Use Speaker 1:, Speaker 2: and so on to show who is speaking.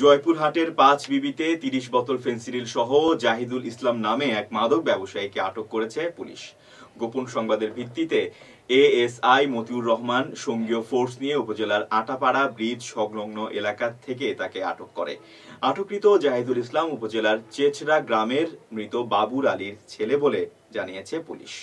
Speaker 1: জয়পুরহাটের পাঁচ বিবিতে তিরিশ বোতল ফেন্সিডিল সহ জাহিদুল ইসলাম নামে এক মাদক ব্যবসায়ীকে আটক করেছে পুলিশ। গোপন সংবাদের ভিত্তিতে এএসআই মতিউর রহমান সঙ্গীয় ফোর্স নিয়ে উপজেলার আটাপাড়া ব্রিজ সংলগ্ন এলাকা থেকে তাকে আটক করে। আটককৃত জাহিদুল ইসলাম উপজেলার চেচরা গ্রামের মৃত বাবুর আলীর ছেলে বলে জানিয়েছে পুলিশ।